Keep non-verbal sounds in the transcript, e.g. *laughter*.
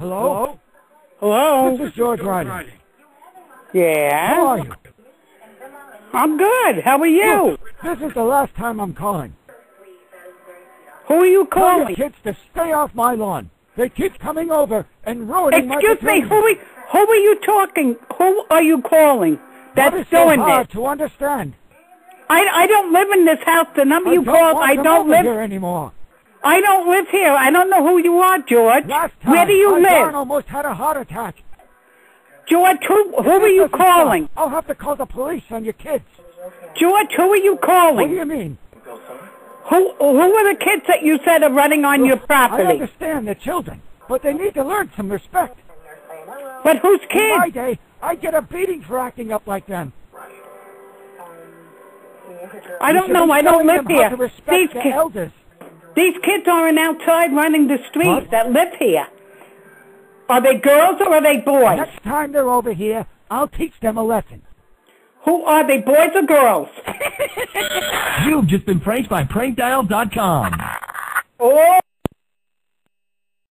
Hello? Hello? This is George Riley. Yeah? How are you? I'm good. How are you? This is the last time I'm calling. Who are you calling? Tell your kids to stay off my lawn. They keep coming over and ruining my Excuse me, who are, who are you talking? Who are you calling? That's What is so doing hard this. to understand? I, I don't live in this house. The number I you called, I don't live. here anymore. I don't live here. I don't know who you are, George. Last time, Where do you my live, almost had a heart attack. George? Who who are you doesn't stop. calling, I'll have to call the police on your kids. George? Who are you calling? What do you mean? Who who are the kids that you said are running on your property? I understand they're children, but they need to learn some respect. But whose In my kids? day, I get a beating for acting up like them. I don't know. I don't live here. These kids, elders. These kids aren't outside running the streets What? that live here. Are they girls or are they boys? Next time they're over here, I'll teach them a lesson. Who are they, boys or girls? *laughs* You've just been pranked by prankdial.com. Oh.